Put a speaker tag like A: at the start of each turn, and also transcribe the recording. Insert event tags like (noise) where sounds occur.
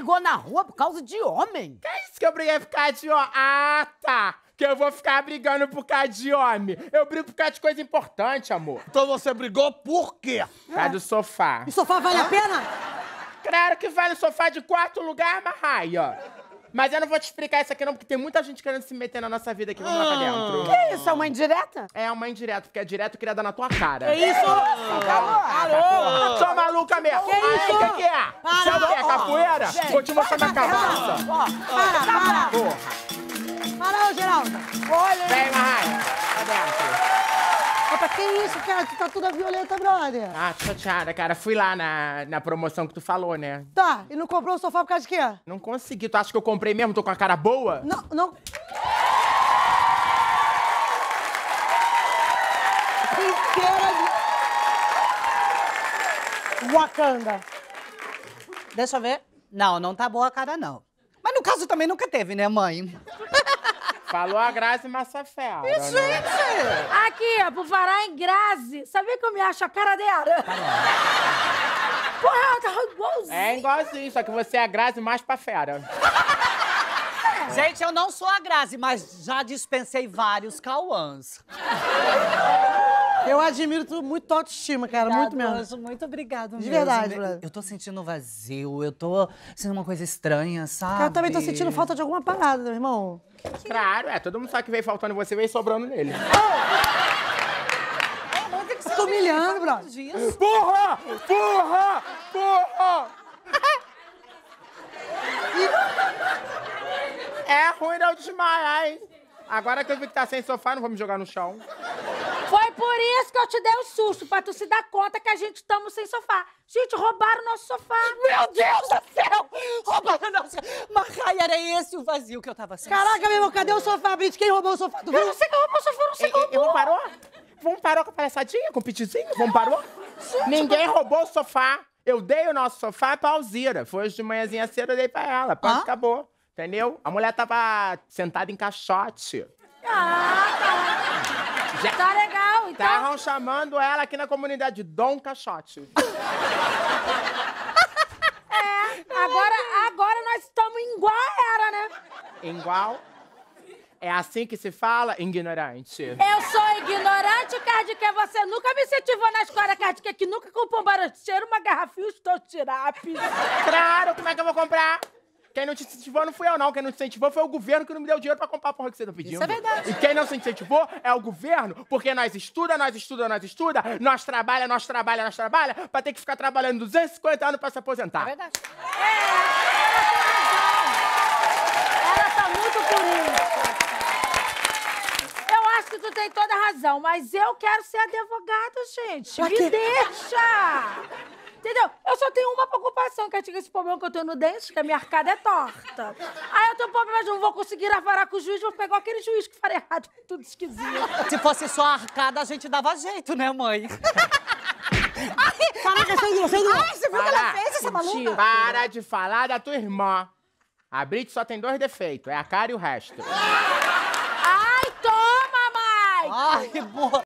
A: brigou na rua por causa de homem.
B: Que é isso que eu briguei por causa de homem? Ah, tá. Que eu vou ficar brigando por causa de homem. Eu brigo por causa de coisa importante, amor.
C: Então você brigou por quê?
B: Por causa do sofá.
A: E sofá vale a pena?
B: Claro que vale sofá de quarto lugar, Marraia. Mas eu não vou te explicar isso aqui não, porque tem muita gente querendo se meter na nossa vida aqui. Vamos lá pra dentro.
A: Que isso, é uma indireta?
B: É uma indireta, porque é direto queria dar na tua cara.
A: Que isso? Alô?
B: Sou maluca mesmo.
A: Que isso?
B: o que, que é?
A: Para,
B: Sabe o que é? Capoeira?
A: gente,
B: Vou te mostrar minha cabaça.
A: Ó, para, para. Para, Geraldo. Olha.
B: Vem,
A: que isso, cara? Tu tá toda violenta, brother.
B: Ah, tô chateada, cara. Fui lá na, na promoção que tu falou, né?
A: Tá, e não comprou o sofá por causa de quê?
B: Não consegui. Tu acha que eu comprei mesmo? Tô com a cara boa?
A: Não, não... Inteira de... Wakanda.
D: Deixa eu ver. Não, não tá boa a cara, não. Mas no caso também nunca teve, né, mãe?
B: Falou a Grazi Massafera. né?
E: Aqui, ó, por falar em Grazi, sabia que eu me acho a cara dela? Porra, ela tá igualzinha.
B: É igualzinho, só que você é a Grazi mais pra fera.
D: Gente, eu não sou a Grazi, mas já dispensei vários Cauãs.
A: Eu admiro tu muito tua autoestima, cara, muito mesmo.
D: Anjo, muito obrigado
A: De
D: mesmo.
A: verdade, brother.
D: Eu tô sentindo vazio, eu tô sentindo uma coisa estranha, sabe?
A: Cara, eu também tô sentindo falta de alguma parada, meu irmão.
B: Claro, é. Todo mundo sabe que veio faltando em você, veio sobrando nele. (laughs)
A: Você tá humilhando, brother.
B: Porra! Porra! Porra! (laughs) É ruim não desmaiar, hein? Agora que eu vi que tá sem sofá, não vou me jogar no chão.
E: Foi por isso que eu te dei o susto, pra tu se dar conta que a gente estamos sem sofá. Gente, roubaram o nosso sofá.
D: Meu Deus do céu! Roubaram nossa... Marrai, era esse o vazio que eu tava sentindo.
A: Caraca, meu irmão, cadê o sofá, Brito? Quem roubou o sofá? Tu
E: Eu
A: viu?
E: não sei que roubou o sofá, eu não sei que
B: E, e,
E: roubou.
B: vamos parou? Vamos parou com a palhaçadinha, com o pitizinho? Vamos parou? Ninguém roubou o sofá. Eu dei o nosso sofá pra Alzira. Foi hoje de manhãzinha cedo, eu dei pra ela. Pronto,
D: Hã?
B: acabou. Entendeu? A mulher tava sentada em caixote.
E: Ah, tá. Tá legal, então.
B: Estavam chamando ela aqui na comunidade de Dom Caixote. (laughs)
E: Agora, agora nós estamos igual era, né?
B: Igual. É assim que se fala, ignorante.
E: Eu sou ignorante, Card, que você nunca me incentivou na escola, Card, que nunca comprou um barateiro, uma garrafinha, um estotirape.
B: Claro, como é que eu vou comprar? Quem não te incentivou não fui eu, não. Quem não te incentivou foi o governo que não me deu dinheiro pra comprar a porra que você tá pedindo.
D: Isso é verdade.
B: E quem não se incentivou é o governo, porque nós estuda, nós estuda, nós estuda, nós trabalha, nós trabalha, nós trabalha, pra ter que ficar trabalhando 250 anos pra se aposentar.
D: É verdade.
E: Ela tá muito por isso. Eu acho que tu tem toda a razão, mas eu quero ser advogada, gente.
A: Pra
E: Me deixa! Só tenho uma preocupação, que é esse problema que eu tenho no dente, que a minha arcada é torta. Aí eu tenho um problema de não vou conseguir avarar com o juiz, vou pegar aquele juiz que faria errado, tudo esquisito.
D: Se fosse só arcada, a gente dava jeito, né, mãe?
A: Caraca, sangue, sangue.
D: Ai, você viu o que ela fez, essa maluca?
B: Para de falar da tua irmã. A Brit só tem dois defeitos, é a cara e o resto.
E: Ai, toma, mãe!
D: Ai, boa.